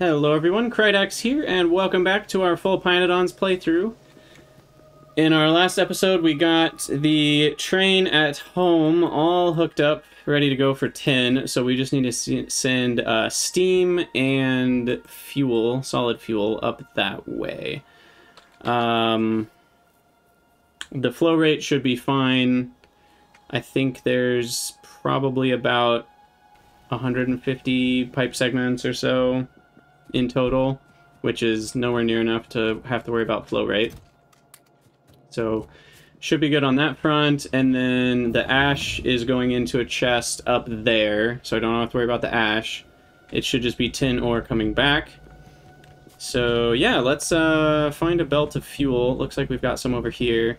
Hello everyone, Krydax here, and welcome back to our full Pyanodons playthrough. In our last episode, we got the train at home all hooked up, ready to go for 10, so we just need to send uh, steam and fuel, solid fuel, up that way. Um, the flow rate should be fine. I think there's probably about 150 pipe segments or so in total, which is nowhere near enough to have to worry about flow rate. So should be good on that front. And then the ash is going into a chest up there, so I don't have to worry about the ash. It should just be tin ore coming back. So yeah, let's uh, find a belt of fuel. Looks like we've got some over here.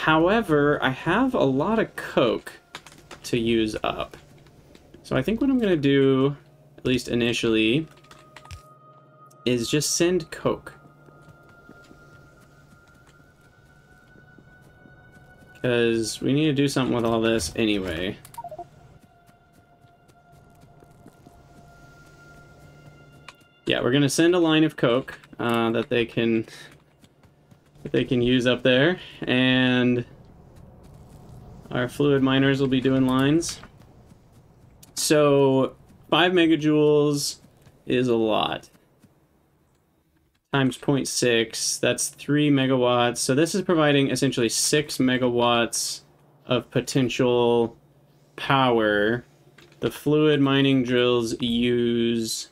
However, I have a lot of coke to use up. So I think what I'm going to do, at least initially, is just send Coke. Because we need to do something with all this anyway. Yeah, we're gonna send a line of Coke uh, that they can that they can use up there, and our fluid miners will be doing lines. So five megajoules is a lot times 0.6, that's 3 megawatts. So this is providing essentially 6 megawatts of potential power. The fluid mining drills use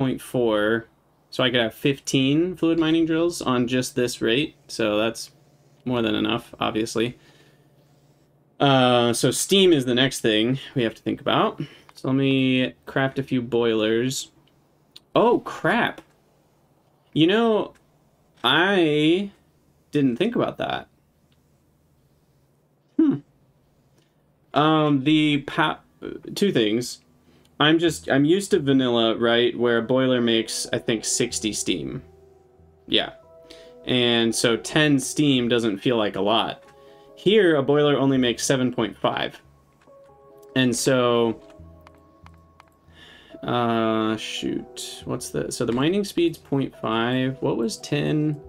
0.4, so I could have 15 fluid mining drills on just this rate, so that's more than enough, obviously. Uh, so steam is the next thing we have to think about. So let me craft a few boilers. Oh, crap! You know, I didn't think about that. Hmm. Um, the pa- two things. I'm just I'm used to vanilla, right, where a boiler makes I think 60 steam. Yeah. And so 10 steam doesn't feel like a lot. Here a boiler only makes 7.5. And so uh, shoot. What's the... So the mining speed's 0.5. What was 10?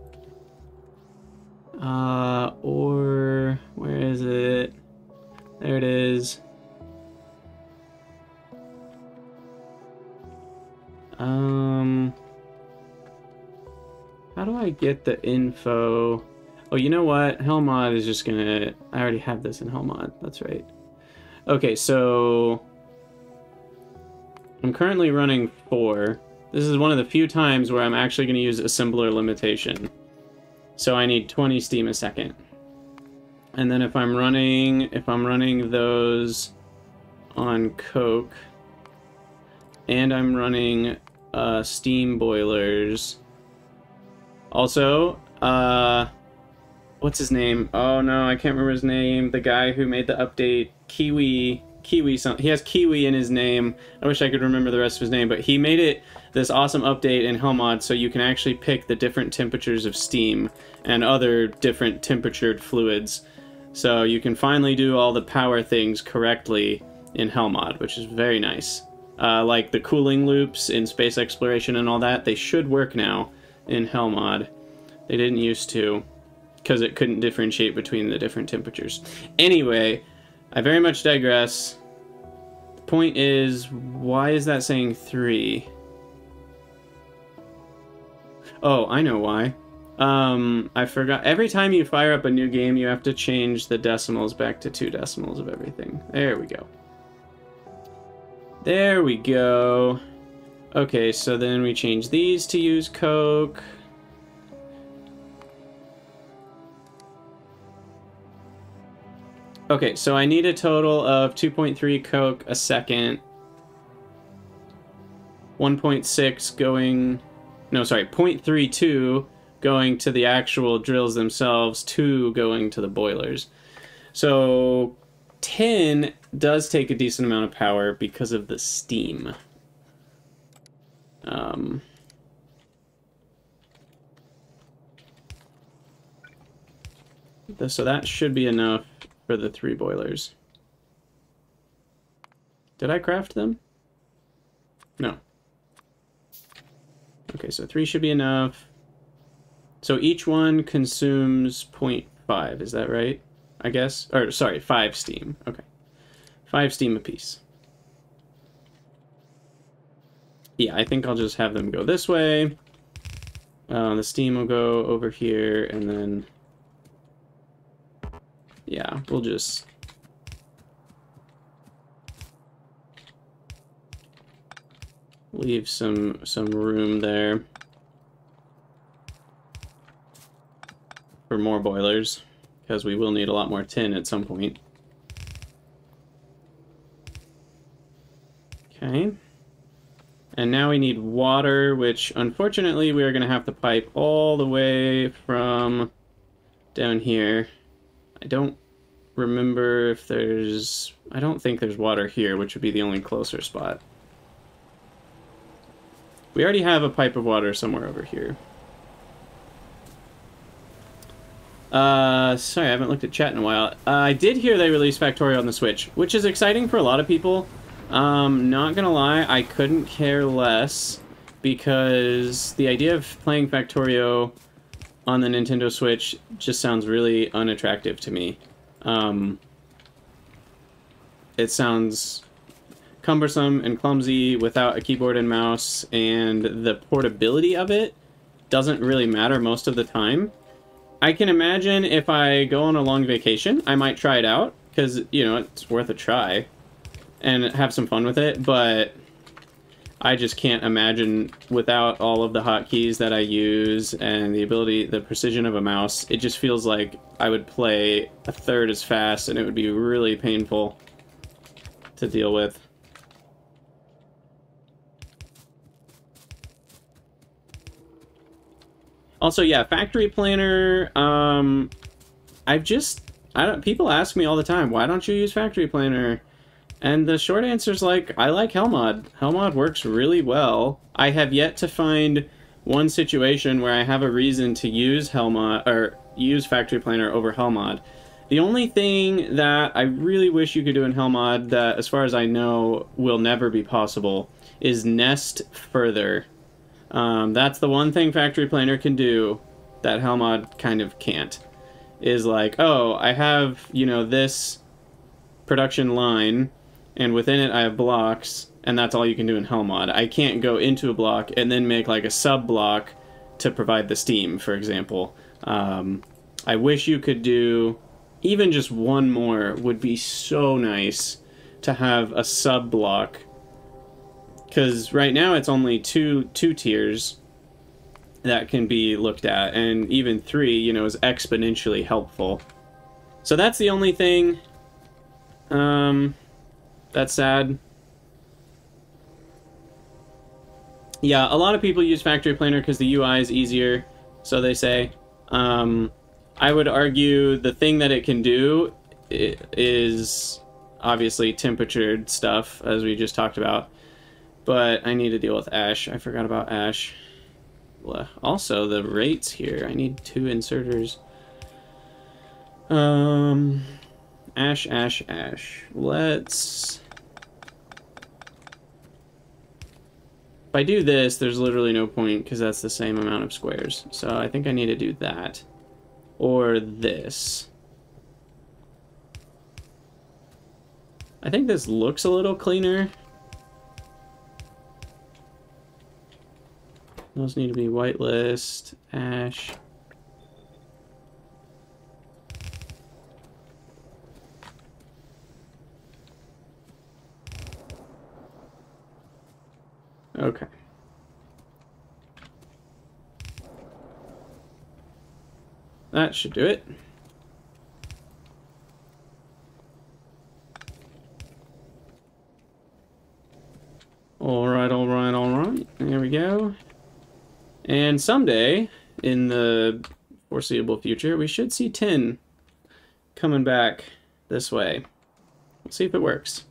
Uh, or... Where is it? There it is. Um... How do I get the info? Oh, you know what? Helmod is just gonna... I already have this in Helmod. That's right. Okay, so... I'm currently running four. This is one of the few times where I'm actually going to use assembler limitation. So I need 20 steam a second. And then if I'm running, if I'm running those on coke, and I'm running uh, steam boilers. Also, uh, what's his name? Oh no, I can't remember his name. The guy who made the update, Kiwi Kiwi. He has Kiwi in his name. I wish I could remember the rest of his name, but he made it this awesome update in Helmod so you can actually pick the different temperatures of steam and other different temperatured fluids. So you can finally do all the power things correctly in Helmod, which is very nice. Uh, like the cooling loops in space exploration and all that, they should work now in Helmod. They didn't used to, because it couldn't differentiate between the different temperatures. Anyway, I very much digress. The point is, why is that saying 3? Oh, I know why. Um, I forgot. Every time you fire up a new game, you have to change the decimals back to two decimals of everything. There we go. There we go. Okay, so then we change these to use Coke. Okay, so I need a total of 2.3 coke a second. 1.6 going... No, sorry, 0.32 going to the actual drills themselves, 2 going to the boilers. So 10 does take a decent amount of power because of the steam. Um... So that should be enough for the three boilers. Did I craft them? No. Okay, so three should be enough. So each one consumes 0.5, is that right? I guess? Or, sorry, 5 steam. Okay. 5 steam apiece. Yeah, I think I'll just have them go this way. Uh, the steam will go over here, and then... Yeah, we'll just... Leave some, some room there. For more boilers, because we will need a lot more tin at some point. Okay. And now we need water, which unfortunately we are going to have to pipe all the way from down here. I don't remember if there's... I don't think there's water here, which would be the only closer spot. We already have a pipe of water somewhere over here. Uh, sorry, I haven't looked at chat in a while. Uh, I did hear they released Factorio on the Switch, which is exciting for a lot of people. Um, not gonna lie, I couldn't care less because the idea of playing Factorio on the Nintendo Switch just sounds really unattractive to me. Um, it sounds cumbersome and clumsy without a keyboard and mouse, and the portability of it doesn't really matter most of the time. I can imagine if I go on a long vacation, I might try it out, because, you know, it's worth a try and have some fun with it, but I just can't imagine without all of the hotkeys that I use and the ability, the precision of a mouse, it just feels like I would play a third as fast and it would be really painful to deal with. Also, yeah, Factory Planner, um, I've just, I don't, people ask me all the time, why don't you use Factory Planner? And the short answer is like, I like Helmod. Helmod works really well. I have yet to find one situation where I have a reason to use Helmod, or use Factory Planner over Helmod. The only thing that I really wish you could do in Helmod that, as far as I know, will never be possible is nest further. Um, that's the one thing Factory Planner can do that Helmod kind of can't. Is like, oh, I have, you know, this production line and within it I have blocks, and that's all you can do in Helmod. I can't go into a block and then make like a sub block to provide the steam, for example. Um, I wish you could do even just one more would be so nice to have a sub block because right now it's only two two tiers that can be looked at and even three you know is exponentially helpful so that's the only thing um that's sad. Yeah, a lot of people use Factory Planner because the UI is easier, so they say. Um, I would argue the thing that it can do is obviously temperatured stuff, as we just talked about. But I need to deal with Ash. I forgot about Ash. Also, the rates here. I need two inserters. Um, Ash, Ash, Ash. Let's... If I do this, there's literally no point because that's the same amount of squares. So I think I need to do that. Or this. I think this looks a little cleaner. Those need to be whitelist, ash. Okay. That should do it. Alright, alright, alright. There we go. And someday, in the foreseeable future, we should see tin coming back this way. We'll see if it works.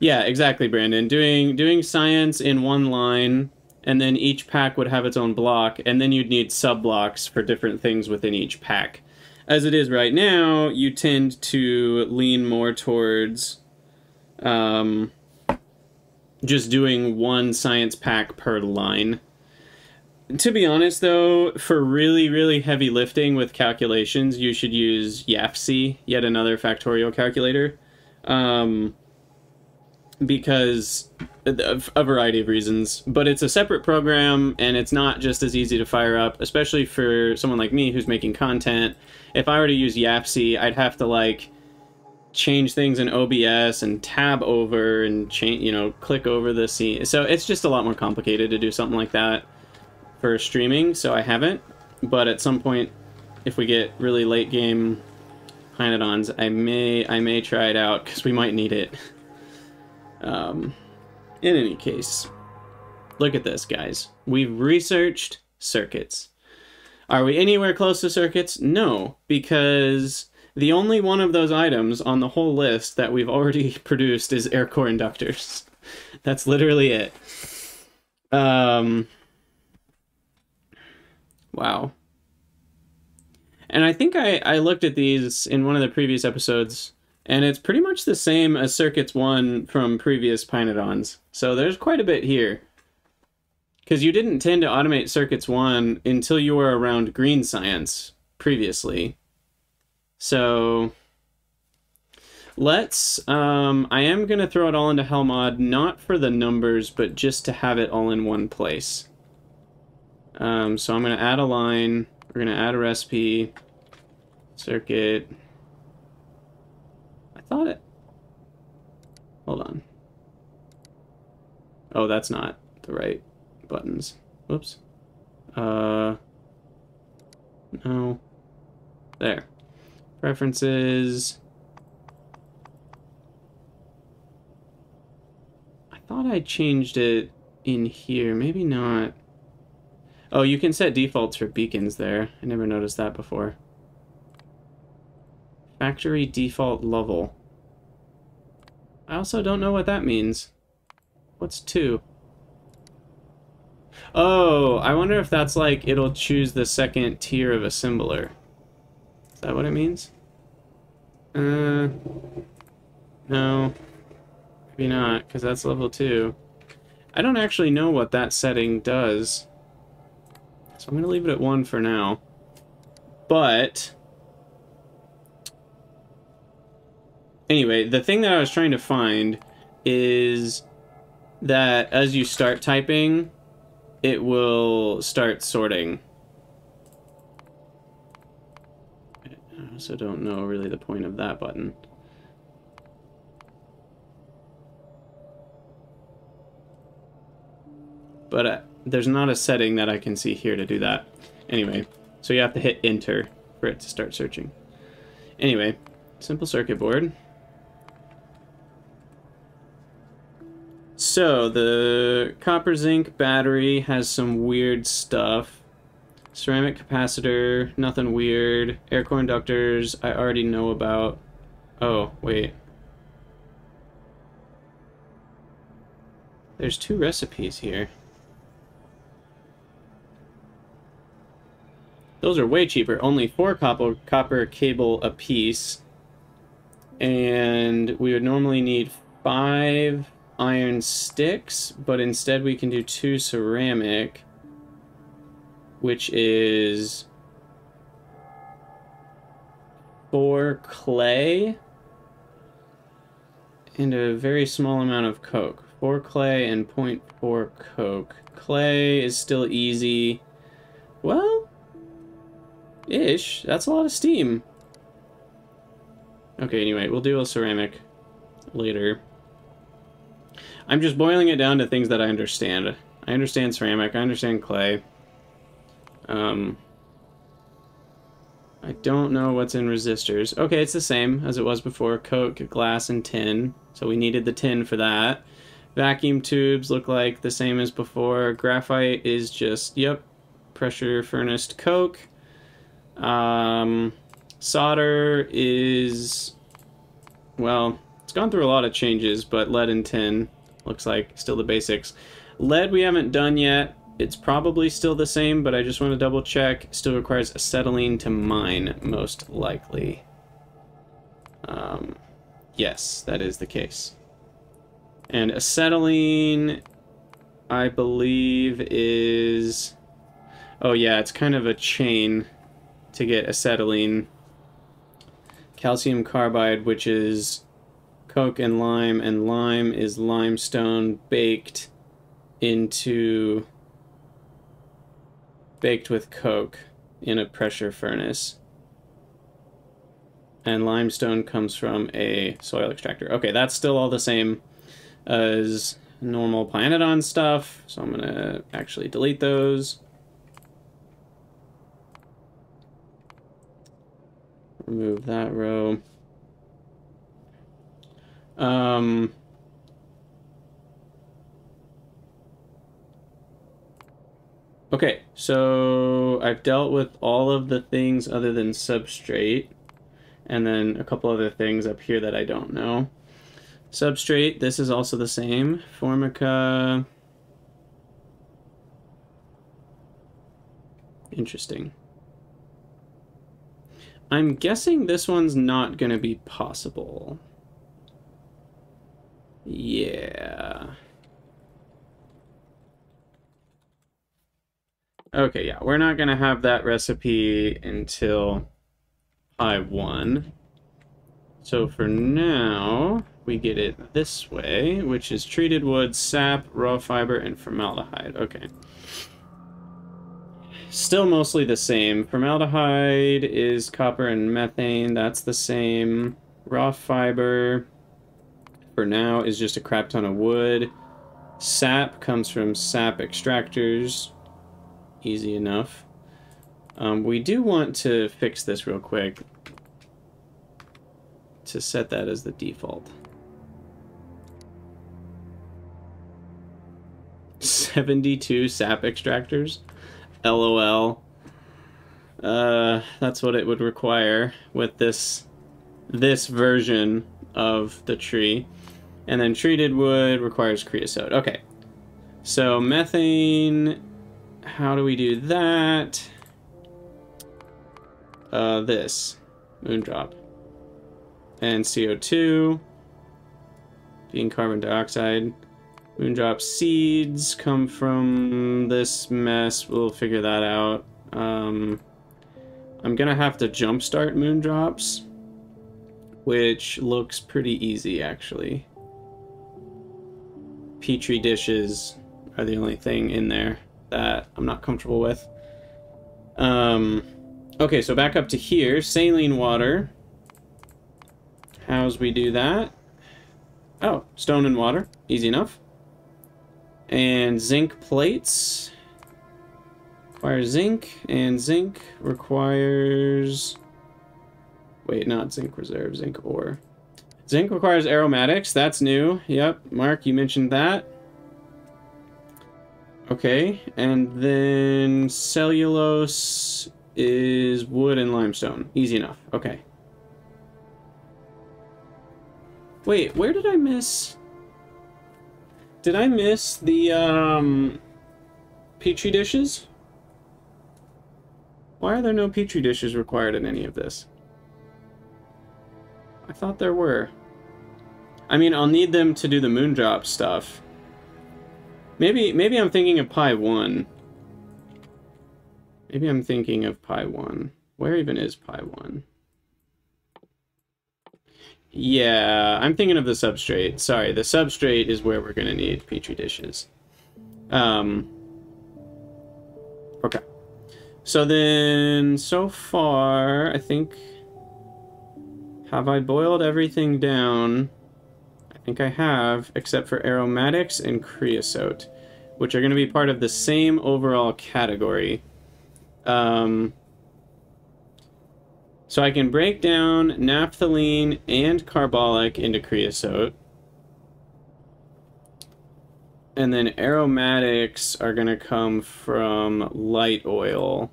Yeah, exactly, Brandon. Doing doing science in one line, and then each pack would have its own block, and then you'd need sub blocks for different things within each pack. As it is right now, you tend to lean more towards Um, just doing one science pack per line. To be honest, though, for really, really heavy lifting with calculations, you should use YAFC, yet another Factorio calculator. Um, because of a variety of reasons, but it's a separate program and it's not just as easy to fire up, especially for someone like me who's making content. If I were to use YAFC, I'd have to like change things in OBS and tab over and change, you know, click over the scene. So it's just a lot more complicated to do something like that for streaming. So I haven't, but at some point, if we get really late game Pyanodons, I may I may try it out because we might need it. Um, in any case, look at this, guys. We've researched circuits. Are we anywhere close to circuits? No, because the only one of those items on the whole list that we've already produced is air core inductors. That's literally it. Um, wow. And I think I, I looked at these in one of the previous episodes, and it's pretty much the same as Circuits 1 from previous Pyanodons. So there's quite a bit here. Because you didn't tend to automate Circuits 1 until you were around Green Science previously. So let's, um, I am going to throw it all into Helmod, not for the numbers, but just to have it all in one place. Um, so I'm going to add a line, we're going to add a recipe, circuit. I thought it, hold on. Oh, that's not the right buttons. Whoops. Uh, no. There. Preferences. I thought I changed it in here. Maybe not. Oh, you can set defaults for beacons there. I never noticed that before. Factory default level. I also don't know what that means. What's two? Oh, I wonder if that's like it'll choose the second tier of assembler. Is that what it means? Uh, no. Maybe not, because that's level 2. I don't actually know what that setting does. So I'm going to leave it at 1 for now. But... Anyway, the thing that I was trying to find is that as you start typing, it will start sorting. I also don't know really the point of that button. But uh, there's not a setting that I can see here to do that. Anyway, so you have to hit enter for it to start searching. Anyway, simple circuit board. So, the copper zinc battery has some weird stuff. Ceramic capacitor, nothing weird. Air core inductors, I already know about. Oh, wait. There's two recipes here. Those are way cheaper. Only four copper, copper cable a piece. And we would normally need five iron sticks, but instead we can do two ceramic which is four clay and a very small amount of coke. Four clay and 0.4 coke. Clay is still easy. Well, ish. That's a lot of steam. Okay, anyway, we'll do a ceramic later. I'm just boiling it down to things that I understand. I understand ceramic, I understand clay. Um, I don't know what's in resistors. Okay, it's the same as it was before. Coke, glass, and tin. So we needed the tin for that. Vacuum tubes look like the same as before. Graphite is just, yep, pressure furnace coke. Um, solder is, well, it's gone through a lot of changes, but lead and tin looks like still the basics. Lead we haven't done yet. It's probably still the same, but I just want to double check. Still requires acetylene to mine, most likely. Um, yes, that is the case. And acetylene, I believe, is... Oh yeah, it's kind of a chain to get acetylene. Calcium carbide, which is coke and lime, and lime is limestone baked into... baked with coke in a pressure furnace. And limestone comes from a soil extractor. Okay, that's still all the same as normal Pyanodon stuff, so I'm gonna actually delete those. Remove that row. Um, okay, so I've dealt with all of the things other than substrate, and then a couple other things up here that I don't know. Substrate, this is also the same. Formica. Interesting. I'm guessing this one's not going to be possible. Yeah. Okay, yeah, we're not going to have that recipe until Py 1. So for now, we get it this way, which is treated wood, sap, raw fiber, and formaldehyde. Okay. Still mostly the same. Formaldehyde is copper and methane. That's the same. Raw fiber, for now, is just a crap ton of wood. Sap comes from sap extractors. Easy enough. Um, we do want to fix this real quick to set that as the default. 72 sap extractors. LOL. Uh, that's what it would require with this this version of the tree. And then treated wood requires creosote. Okay. So methane, how do we do that? Uh, this. Moondrop. And CO2. Being carbon dioxide. Moondrop seeds come from this mess. We'll figure that out. Um, I'm gonna have to jumpstart Moondrops, which looks pretty easy, actually. Petri dishes are the only thing in there that I'm not comfortable with. Um, okay, so back up to here. Saline water. How's we do that? Oh, stone and water. Easy enough. And zinc plates requires zinc, and zinc requires... Wait, not zinc reserve, zinc ore. Zinc requires aromatics, that's new. Yep, Mark, you mentioned that. Okay, and then cellulose is wood and limestone. Easy enough. Okay. Wait, where did I miss... Did I miss the, um, Petri dishes? Why are there no Petri dishes required in any of this? I thought there were. I mean, I'll need them to do the moondrop stuff. Maybe, maybe I'm thinking of Py 1. Maybe I'm thinking of Py 1. Where even is Py 1? Yeah, I'm thinking of the substrate. Sorry, the substrate is where we're going to need Petri dishes. Um, okay. So then, so far, I think... Have I boiled everything down? I think I have, except for aromatics and creosote, which are going to be part of the same overall category. Um, so I can break down naphthalene and carbolic into creosote. And then aromatics are going to come from light oil.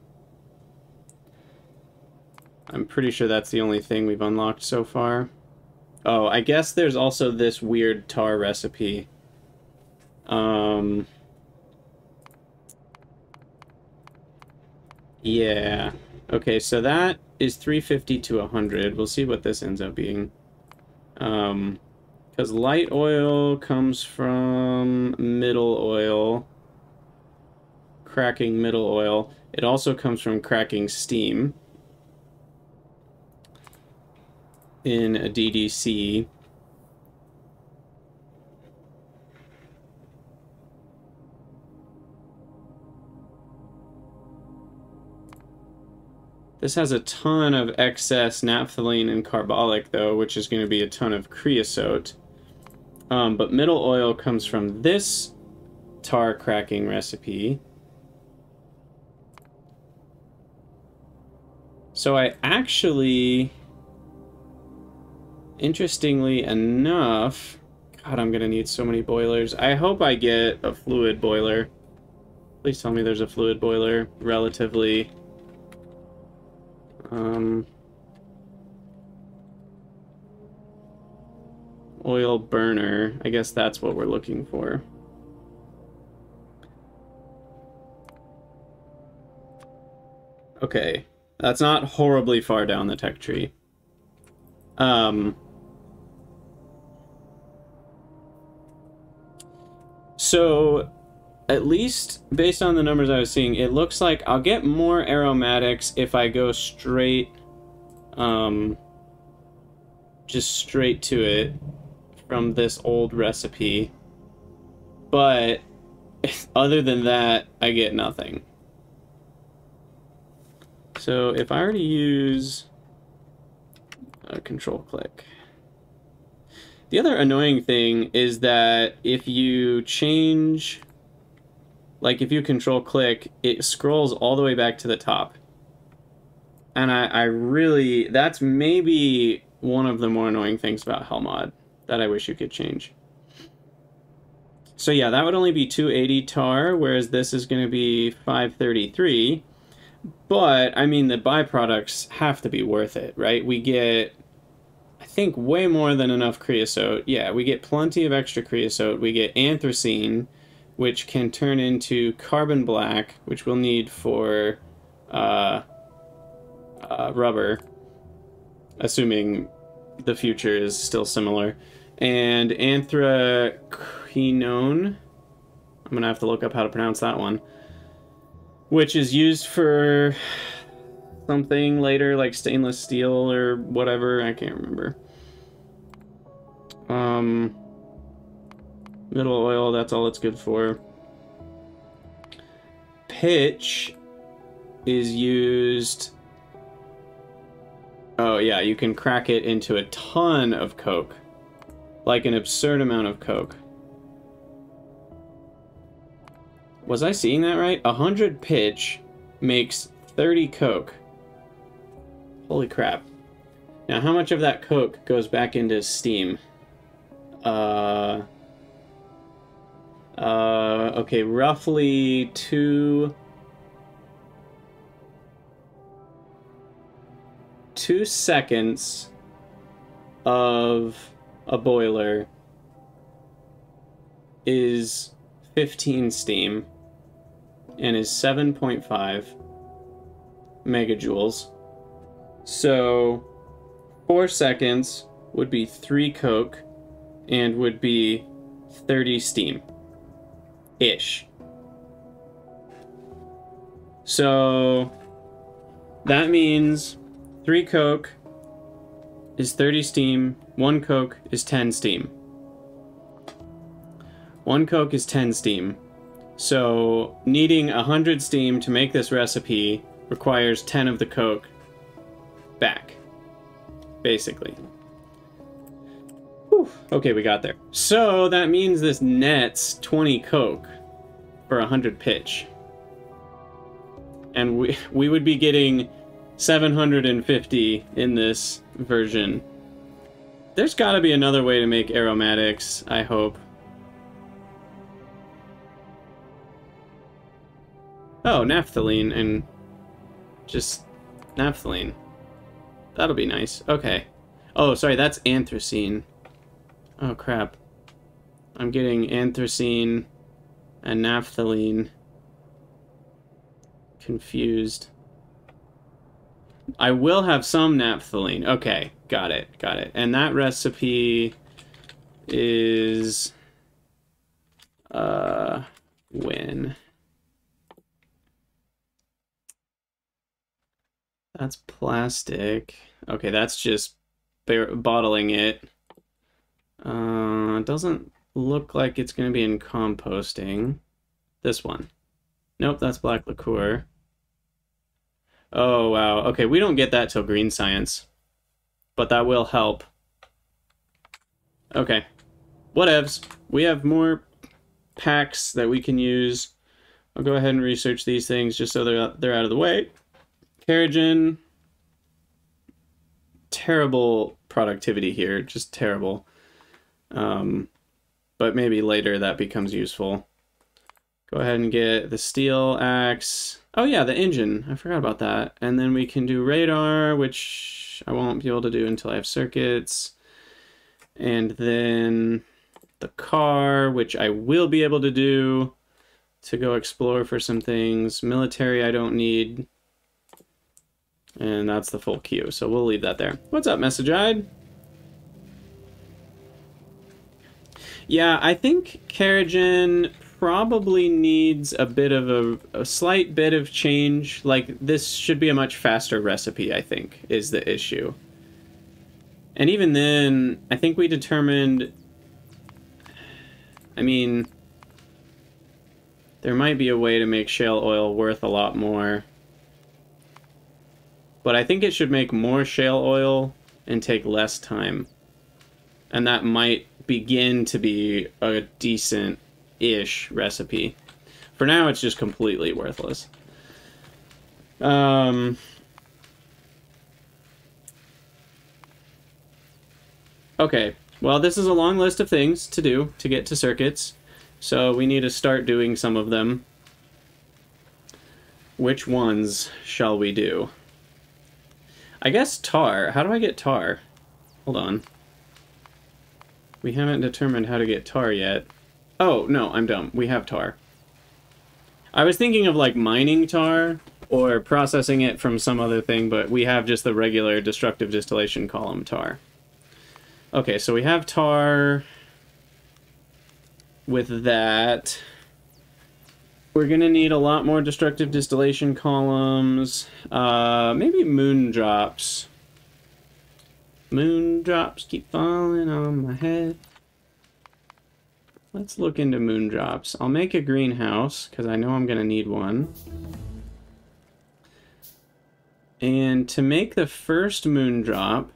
I'm pretty sure that's the only thing we've unlocked so far. Oh, I guess there's also this weird tar recipe. Um... Yeah. Okay, so that is 350 to 100. We'll see what this ends up being. Um, Because light oil comes from middle oil. Cracking middle oil. It also comes from cracking steam. In a DDC. This has a ton of excess naphthalene and carbolic, though, which is going to be a ton of creosote. Um, but middle oil comes from this tar cracking recipe. So I actually, interestingly enough, God, I'm to need so many boilers. I hope I get a fluid boiler. Please tell me there's a fluid boiler relatively um, oil burner. I guess that's what we're looking for. Okay, that's not horribly far down the tech tree. Um, so at least based on the numbers I was seeing, it looks like I'll get more aromatics if I go straight, um, just straight to it from this old recipe. But other than that, I get nothing. So if I were to use a control click. The other annoying thing is that if you change like if you control click, it scrolls all the way back to the top. And I, I really, that's maybe one of the more annoying things about Helmod that I wish you could change. So yeah, that would only be 280 tar, whereas this is going to be 533. But, I mean, the byproducts have to be worth it, right? We get, think, way more than enough creosote. Yeah, we get plenty of extra creosote. We get anthracene, which can turn into carbon black, which we'll need for uh, uh, rubber, assuming the future is still similar, and anthraquinone. I'm gonna have to look up how to pronounce that one, which is used for something later, like stainless steel or whatever. I can't remember. Um, Middle oil, that's all it's good for. Pitch is used... Oh yeah, you can crack it into a ton of coke. Like an absurd amount of coke. Was I seeing that right? 100 pitch makes 30 coke. Holy crap. Now, how much of that coke goes back into steam? Uh, uh, okay, roughly two... Two seconds of a boiler is 15 steam and is 7.5 megajoules. So, four seconds would be three coke and would be 30 steam ish. So that means three Coke is 30 steam, one Coke is 10 steam. One Coke is 10 steam. So needing 100 steam to make this recipe requires 10 of the Coke back, basically. Whew. Okay, we got there. So that means this nets 20 coke for 100 pitch. And we, we would be getting 750 in this version. There's got to be another way to make aromatics, I hope. Oh, naphthalene and just naphthalene. That'll be nice. Okay. Oh, sorry, that's anthracene. Oh crap. I'm getting anthracene and naphthalene confused. I will have some naphthalene. Okay, got it, got it. And that recipe is uh when that's plastic. Okay, that's just bottling it. Uh, doesn't look like it's going to be in composting. This one. Nope, that's black liquor. Oh, wow. Okay, we don't get that till green science. But that will help. Okay. Whatevs. We have more packs that we can use. I'll go ahead and research these things just so they're, they're out of the way. Kerogen. Terrible productivity here. Just terrible. Um, but maybe later that becomes useful. Go ahead and get the steel axe. Oh yeah, the engine. I forgot about that. And then we can do radar, which I won't be able to do until I have circuits. And then the car, which I will be able to do to go explore for some things. Military I don't need. And that's the full queue, so we'll leave that there. What's up, Message Yeah, I think Kerogen probably needs a bit of a, a slight bit of change. Like, this should be a much faster recipe, I think, is the issue. And even then, I think we determined... I mean... There might be a way to make shale oil worth a lot more. But I think it should make more shale oil and take less time. And that might begin to be a decent-ish recipe. For now, it's just completely worthless. Um... Okay, well, this is a long list of things to do to get to circuits, so we need to start doing some of them. Which ones shall we do? I guess tar. How do I get tar? Hold on. We haven't determined how to get tar yet. Oh, no, I'm dumb. We have tar. I was thinking of, like, mining tar or processing it from some other thing, but we have just the regular destructive distillation column tar. Okay, so we have tar with that. We're going to need a lot more destructive distillation columns. Uh, maybe moon drops. Moondrops keep falling on my head. Let's look into moon drops. I'll make a greenhouse, because I know I'm going to need one. And to make the first moon drop,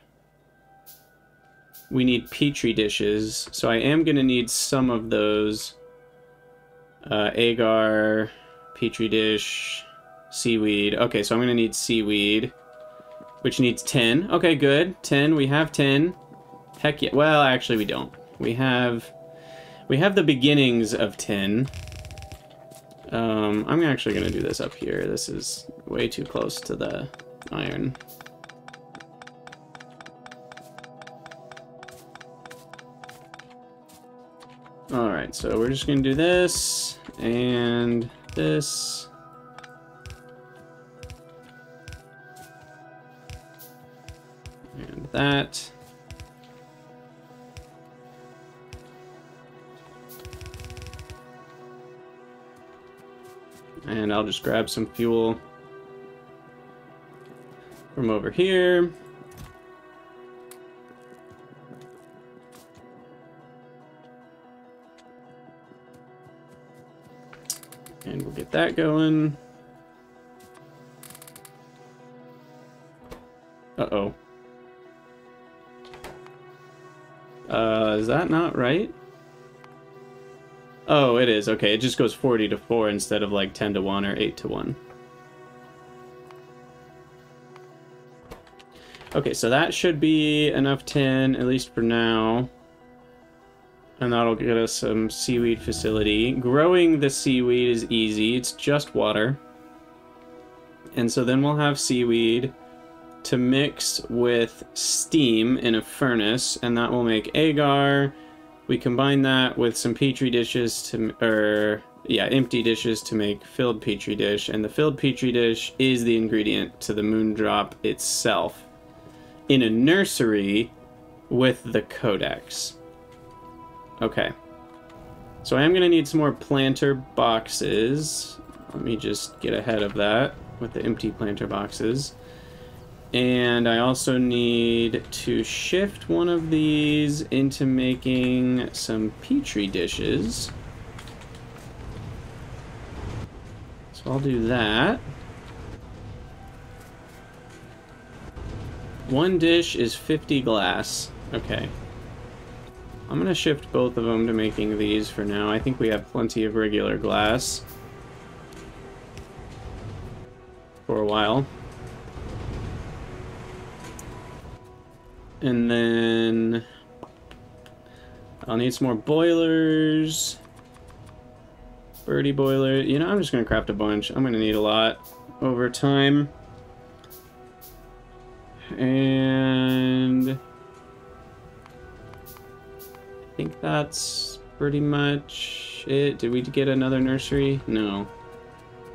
we need petri dishes. So I am going to need some of those. Uh, agar, petri dish, seaweed. Okay, so I'm going to need seaweed. Which needs 10. Okay, good. 10. We have 10. Heck yeah. Well, actually, we don't. We have... We have the beginnings of 10. Um, I'm actually going to do this up here. This is way too close to the iron. Alright, so we're just going to do this, and this, that. And I'll just grab some fuel from over here. And we'll get that going. Uh-oh. That not right? Oh, it is. Okay, it just goes 40 to 4 instead of like 10 to 1 or 8 to 1. Okay, so that should be enough tin, at least for now. And that'll get us some seaweed facility. Growing the seaweed is easy. It's just water. And so then we'll have seaweed to mix with steam in a furnace, and that will make agar. We combine that with some petri dishes to, or er, yeah, empty dishes to make filled petri dish, and the filled petri dish is the ingredient to the moondrop itself in a nursery with the codex. Okay. So I am going to need some more planter boxes. Let me just get ahead of that with the empty planter boxes. And I also need to shift one of these into making some petri dishes. So I'll do that. One dish is 50 glass. Okay. I'm going to shift both of them to making these for now. I think we have plenty of regular glass. For a while. And then... I'll need some more boilers. Birdie boiler. You know, I'm just going to craft a bunch. I'm going to need a lot over time. And... I think that's pretty much it. Did we get another nursery? No.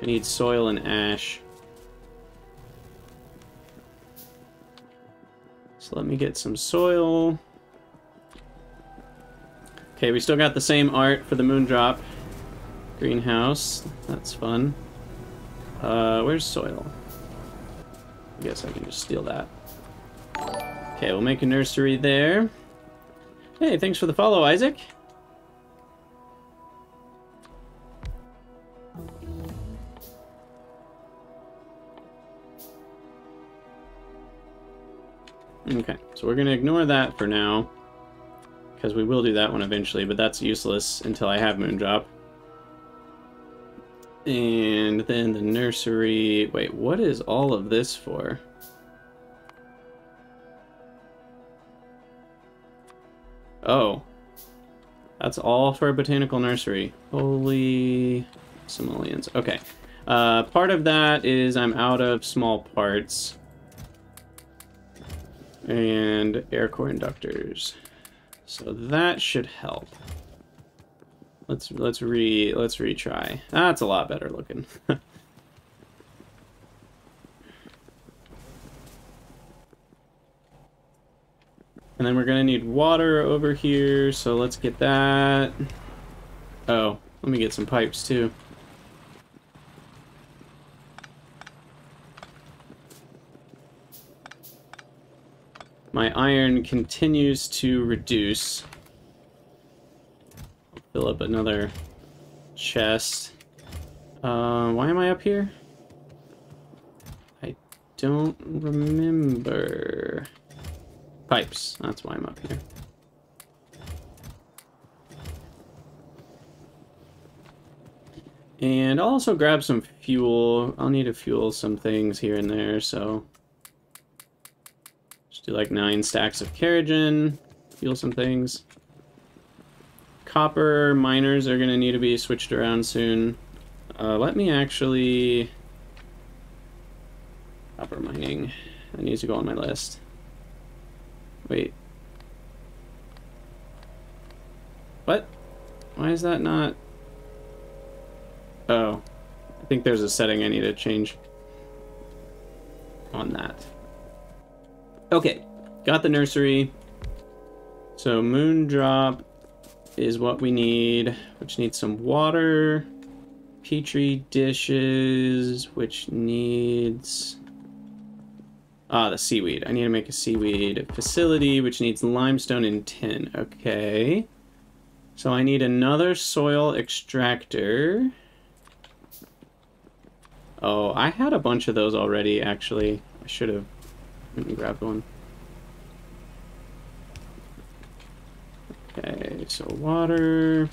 I need soil and ash. Let me get some soil. Okay, we still got the same art for the moondrop greenhouse. That's fun. Uh, where's soil? I guess I can just steal that. Okay, we'll make a nursery there. Hey, thanks for the follow, Isaac. Okay, so we're going to ignore that for now. Because we will do that one eventually, but that's useless until I have Moondrop. And then the nursery... Wait, what is all of this for? Oh. That's all for a botanical nursery. Holy simoleons. Okay. Uh, part of that is I'm out of small parts. And air core inductors. So that should help. Let's let's re let's retry. That's a lot better looking. And then we're gonna need water over here, so let's get that. Oh, let me get some pipes too. My iron continues to reduce. Fill up another chest. Uh, why am I up here? I don't remember. Pipes. That's why I'm up here. And I'll also grab some fuel. I'll need to fuel some things here and there, so... Do like nine stacks of Kerogen, fuel some things. Copper miners are going to need to be switched around soon. Uh, let me actually... Copper mining. That needs to go on my list. Wait. What? Why is that not... Oh. I think there's a setting I need to change on that. Okay. Got the nursery. So Moondrop is what we need, which needs some water. Petri dishes, which needs... Ah, the seaweed. I need to make a seaweed facility, which needs limestone and tin. Okay. So I need another soil extractor. Oh, I had a bunch of those already, actually. I should have grabbed one. Okay, so water.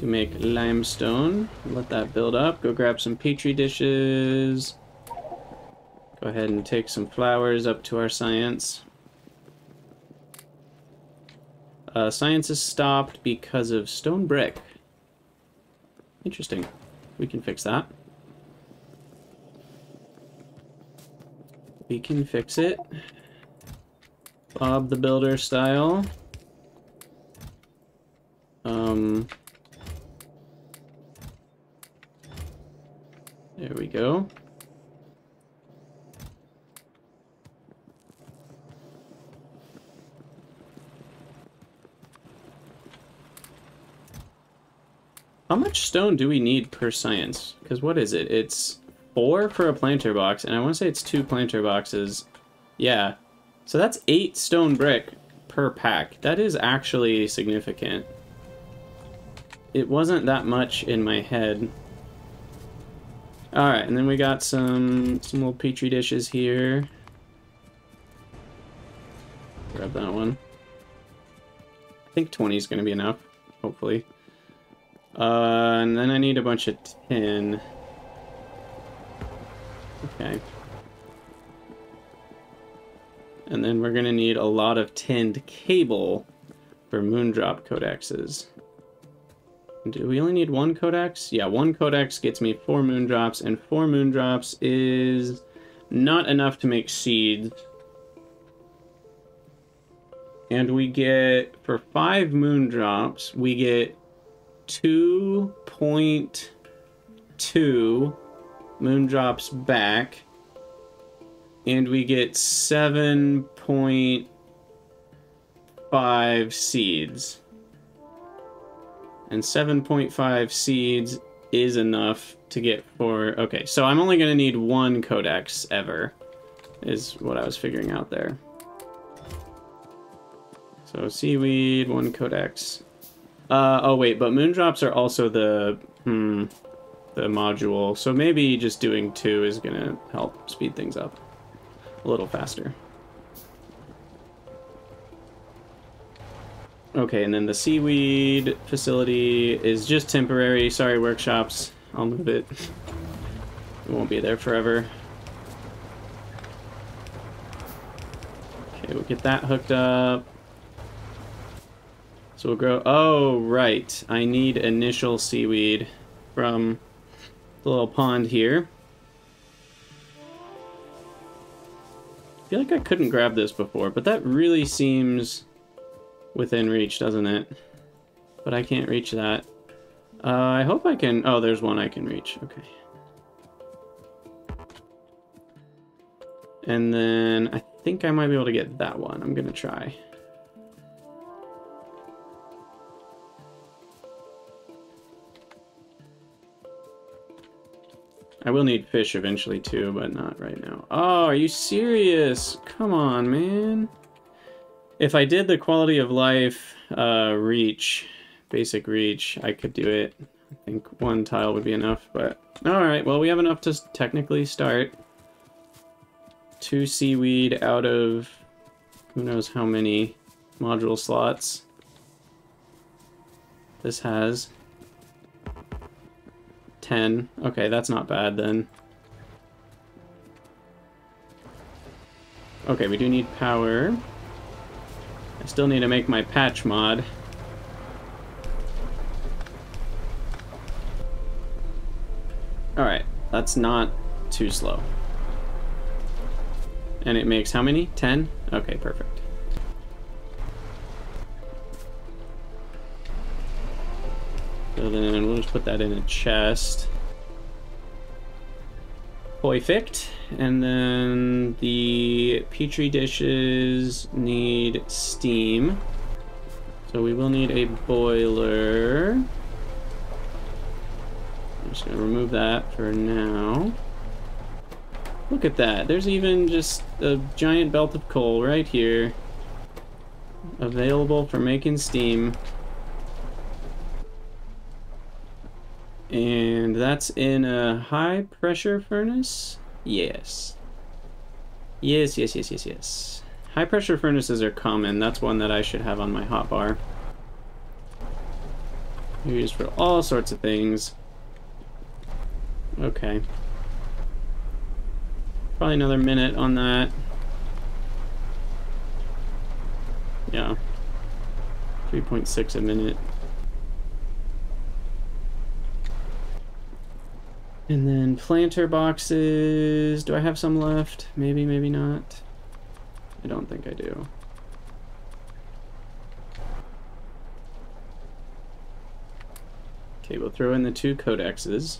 to make limestone. Let that build up. Go grab some petri dishes. Go ahead and take some flowers up to our science. Uh, science is stopped because of stone brick. Interesting. We can fix that. We can fix it. Bob the Builder style. Um, there we go. How much stone do we need per science? Because what is it? It's four for a planter box, and I want to say it's two planter boxes. Yeah. So that's eight stone brick per pack. That is actually significant. It wasn't that much in my head. Alright, and then we got some, some little petri dishes here. Grab that one. I think 20 is going to be enough, hopefully. Uh, and then I need a bunch of tin. Okay. And then we're going to need a lot of tinned cable for moondrop codexes. Do we only need one codex? Yeah, one codex gets me four moondrops, and four moondrops is not enough to make seeds. And we get, for five moondrops, we get 2.2 moondrops back. And we get 7.5 seeds. And 7.5 seeds is enough to get for... Okay, so I'm only going to need one codex ever, is what I was figuring out there. So seaweed, one codex. Uh, oh wait, but moondrops are also the, hmm, the module. So maybe just doing two is gonna help speed things up a little faster. Okay, and then the seaweed facility is just temporary. Sorry, workshops. I'll move it. It won't be there forever. Okay, we'll get that hooked up. So we'll grow... Oh, right. I need initial seaweed from the little pond here. I feel like I couldn't grab this before, but that really seems within reach, doesn't it? But I can't reach that. Uh, I hope I can... Oh, there's one I can reach. Okay. And then I think I might be able to get that one. I'm going to try. I will need fish eventually too, but not right now. Oh, are you serious? Come on, man. If I did the quality of life uh, reach, basic reach, I could do it. I think one tile would be enough, but... Alright, well, we have enough to technically start. Two seaweed out of who knows how many module slots this has. 10. Okay, that's not bad then. Okay, we do need power. I still need to make my patch mod. Alright, that's not too slow. And it makes how many? 10? Okay, perfect. So then we'll just put that in a chest. Perfect. And then the petri dishes need steam. So we will need a boiler. I'm just to remove that for now. Look at that. There's even just a giant belt of coal right here. Available for making steam. And that's in a high pressure furnace? Yes. Yes, yes, yes, yes, yes. High pressure furnaces are common. That's one that I should have on my hotbar. Used for all sorts of things. Okay. Probably another minute on that. Yeah. 3.6 a minute. And then planter boxes. Do I have some left? Maybe, maybe not. I don't think I do. Okay, we'll throw in the two codexes.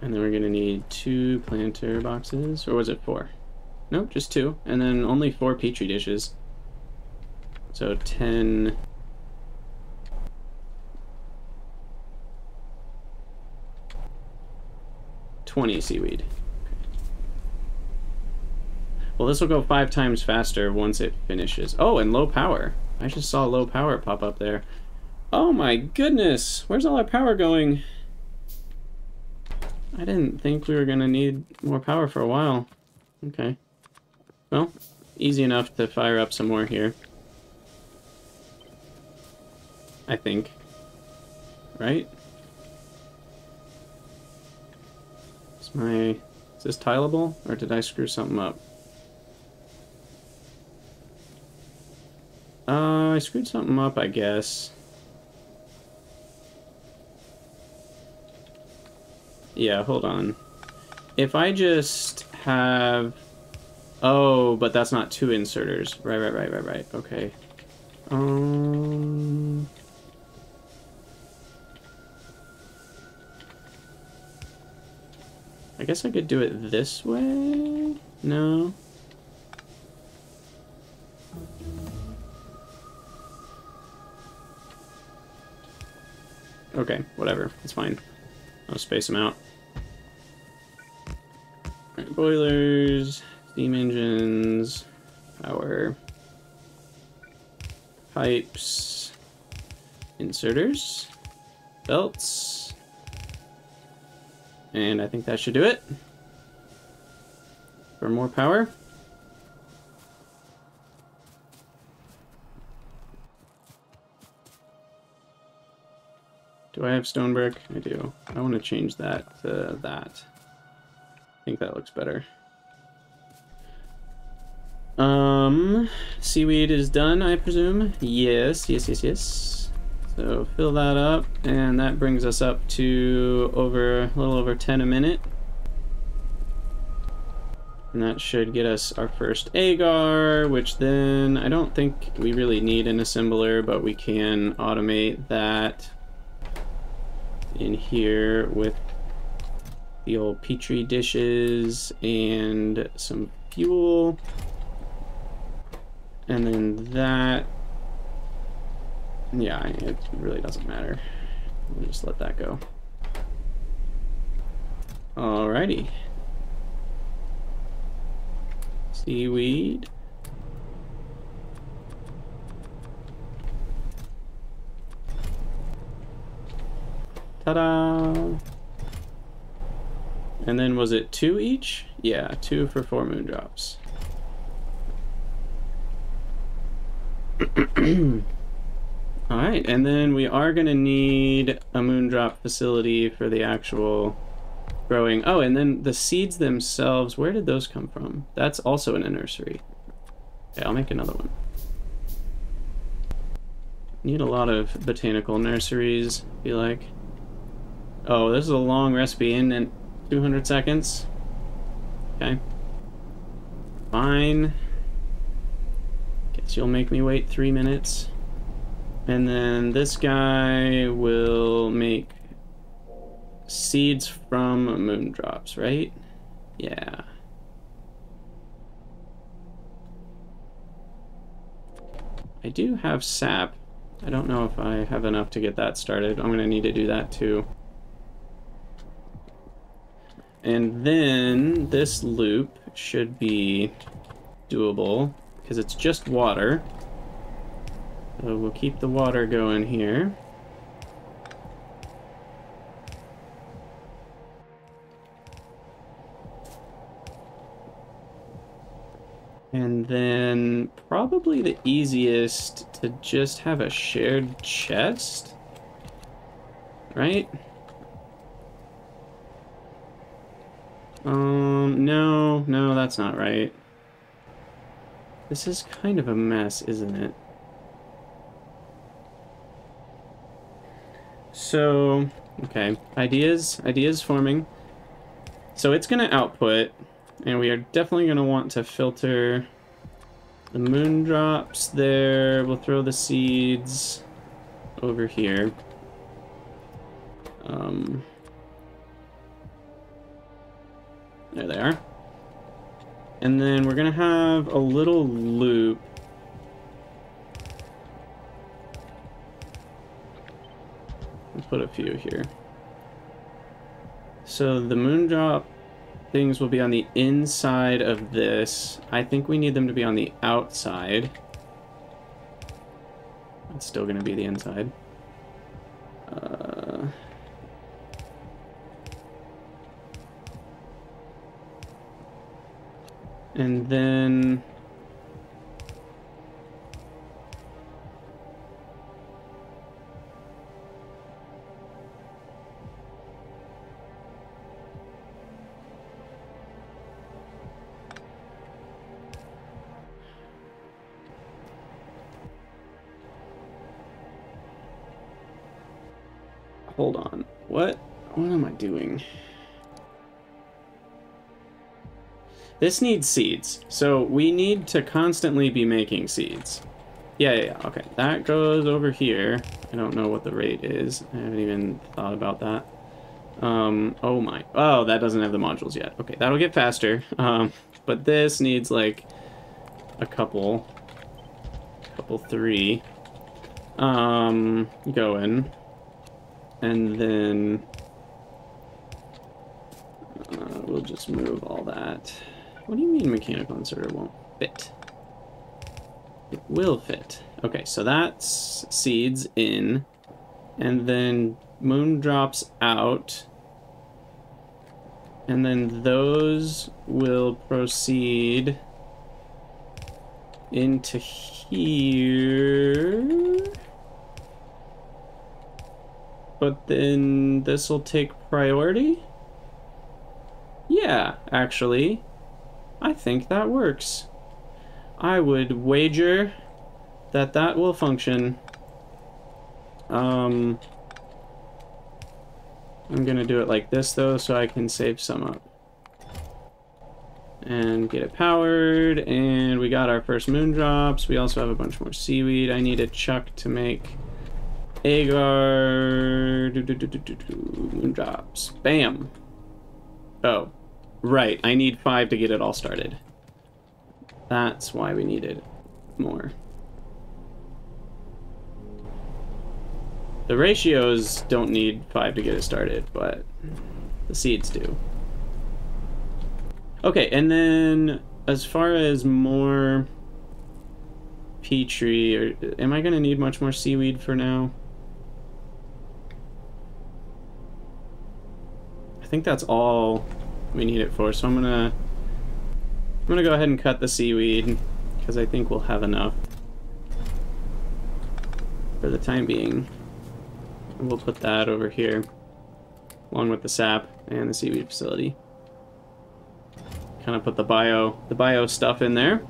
And then we're to need two planter boxes. Or was it four? Nope, just two. And then only four petri dishes. So 10 20 seaweed. Well, this will go five times faster once it finishes. Oh, and low power. I just saw low power pop up there. Oh my goodness! Where's all our power going? I didn't think we were going to need more power for a while. Okay. Well, easy enough to fire up some more here. I think. Right? Is my... Is this tileable? Or did I screw something up? Uh, I screwed something up, I guess. Yeah, hold on. If I just have... Oh, but that's not two inserters. Right, right, right, right, right. Okay. Um... I guess I could do it this way? No. Okay, whatever. It's fine. I'll space them out. Right, boilers, steam engines, power, pipes, inserters, belts, and I think that should do it. For more power. Do I have stone brick? I do. I want to change that to that. I think that looks better. Um, seaweed is done, I presume. Yes, yes, yes, yes. So fill that up, and that brings us up to over a little over 10 a minute. And that should get us our first agar, which then I don't think we really need an assembler, but we can automate that in here with the old petri dishes and some fuel. And then that, yeah, it really doesn't matter. We'll just let that go. Alrighty. Seaweed. Ta-da! And then was it two each? Yeah, two for four moon drops. Alright, and then we are going to need a moondrop facility for the actual growing. Oh, and then the seeds themselves, where did those come from? That's also in a nursery. Okay, I'll make another one. Need a lot of botanical nurseries, feel like. Oh, this is a long recipe in in 200 seconds. Okay. Fine. Guess you'll make me wait three minutes. And then this guy will make seeds from moon drops, right? Yeah. I do have sap. I don't know if I have enough to get that started. I'm going to need to do that too. And then this loop should be doable because it's just water. So we'll keep the water going here. And then probably the easiest to just have a shared chest, right? Um, no, no, that's not right. This is kind of a mess, isn't it? So, okay, ideas, ideas forming. So it's going to output, and we are definitely going to want to filter the moon drops there. We'll throw the seeds over here. Um, There they are. And then we're going to have a little loop. We'll put a few here. So the moondrop things will be on the inside of this. I think we need them to be on the outside. It's still going to be the inside. Uh... And then... Doing? This needs seeds. So we need to constantly be making seeds. Yeah, yeah, yeah. Okay. That goes over here. I don't know what the rate is. I haven't even thought about that. Um, oh my. Oh, that doesn't have the modules yet. Okay, that'll get faster. Um, but this needs like a couple. Couple three. Um, going. And then uh, we'll just move all that. What do you mean mechanical inserter won't fit? It will fit. Okay, so that's seeds in. And then moon drops out. And then those will proceed into here. But then this will take priority? Yeah, actually. I think that works. I would wager that that will function. Um, I'm going to do it like this, though, so I can save some up. And get it powered, and we got our first moon drops. We also have a bunch more seaweed I need a chuck to make Agar... Do, do, do, do, do, do, moon drops. Bam! Oh, right. I need five to get it all started. That's why we needed more. The ratios don't need five to get it started, but the seeds do. Okay, and then as far as more Petri, or am I going to need much more seaweed for now? I think that's all we need it for, so I'm gonna I'm gonna go ahead and cut the seaweed because I think we'll have enough for the time being. And we'll put that over here along with the sap and the seaweed facility. Kind of put the bio the bio stuff in there.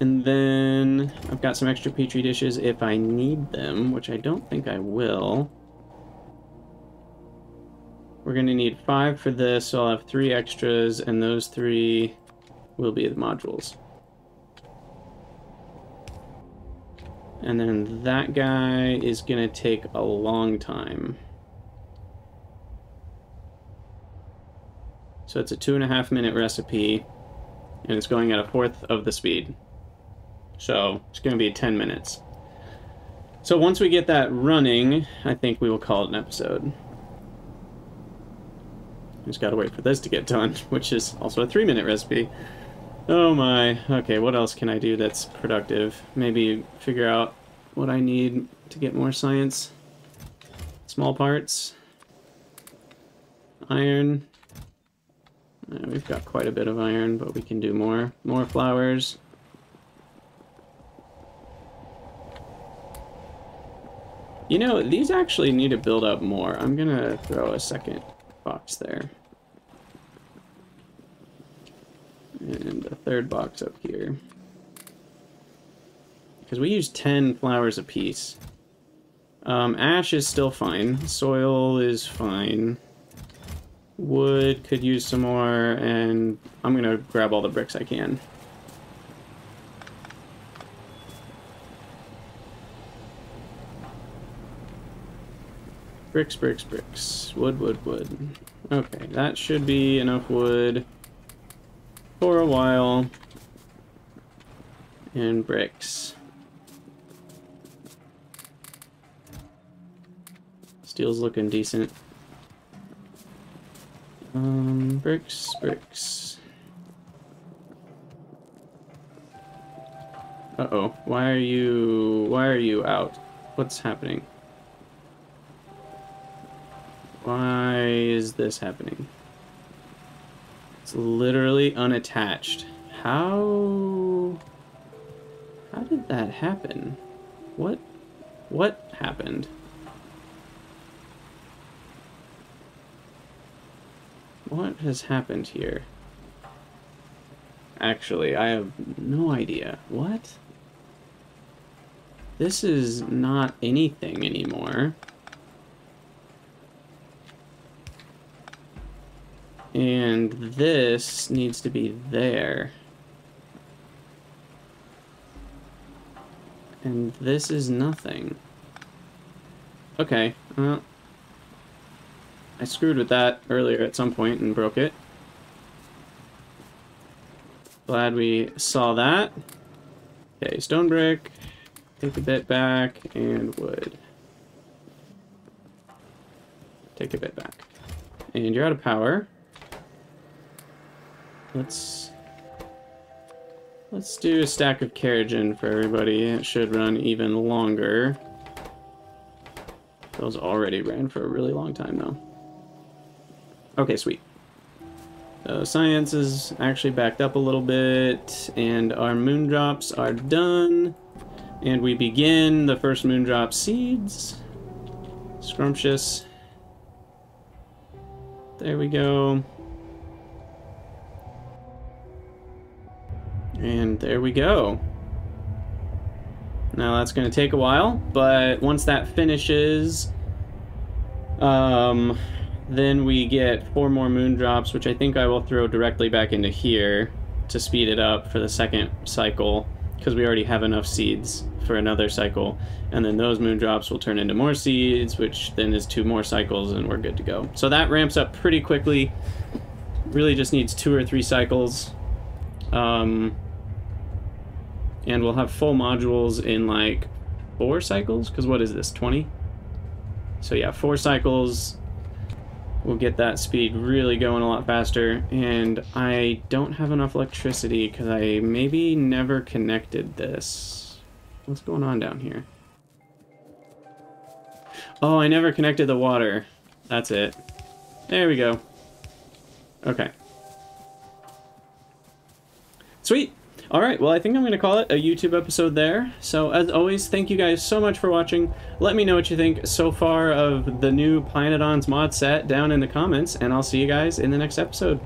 And then I've got some extra petri dishes if I need them, which I don't think I will. We're going to need five for this, so I'll have three extras, and those three will be the modules. And then that guy is going to take a long time. So it's a two and a half minute recipe, and it's going at a fourth of the speed. So it's going to be 10 minutes. So once we get that running, I think we will call it an episode. Just gotta wait for this to get done, which is also a three minute recipe. Oh my. Okay, what else can I do that's productive? Maybe figure out what I need to get more science. Small parts. Iron. Uh, we've got quite a bit of iron, but we can do more. More flowers. You know, these actually need to build up more. I'm gonna throw a second box there. And a third box up here. Because we use 10 flowers apiece. Um, ash is still fine. Soil is fine. Wood could use some more, and I'm gonna grab all the bricks I can. Bricks, bricks, bricks. Wood, wood, wood. Okay, that should be enough wood for a while. And bricks. Steel's looking decent. Um, bricks, bricks. Uh-oh. Why are you... Why are you out? What's happening? Why is this happening? It's literally unattached. How... How did that happen? What... What happened? What has happened here? Actually, I have no idea. What? This is not anything anymore. And this needs to be there. And this is nothing. Okay, well... I screwed with that earlier at some point and broke it. Glad we saw that. Okay, stone brick. Take a bit back, and wood. Take a bit back. And you're out of power. Let's... Let's do a stack of Kerogen for everybody. It should run even longer. Those already ran for a really long time, though. Okay, sweet. Science is actually backed up a little bit, and our moondrops are done. And we begin the first moondrop seeds. Scrumptious. There we go. And there we go. Now that's going to take a while, but once that finishes, um, then we get four more moon drops, which I think I will throw directly back into here to speed it up for the second cycle, because we already have enough seeds for another cycle. And then those moon drops will turn into more seeds, which then is two more cycles, and we're good to go. So that ramps up pretty quickly. Really just needs two or three cycles. Um, and we'll have full modules in like four cycles? Because what is this 20 so yeah four cycles. We'll get that speed really going a lot faster. And I don't have enough electricity because I maybe never connected this. What's going on down here? Oh I never connected the water. That's it. There we go. Okay. Sweet all right, well, I think I'm going to call it a YouTube episode there. So, as always, thank you guys so much for watching. Let me know what you think so far of the new Pyanodons mod set down in the comments, and I'll see you guys in the next episode.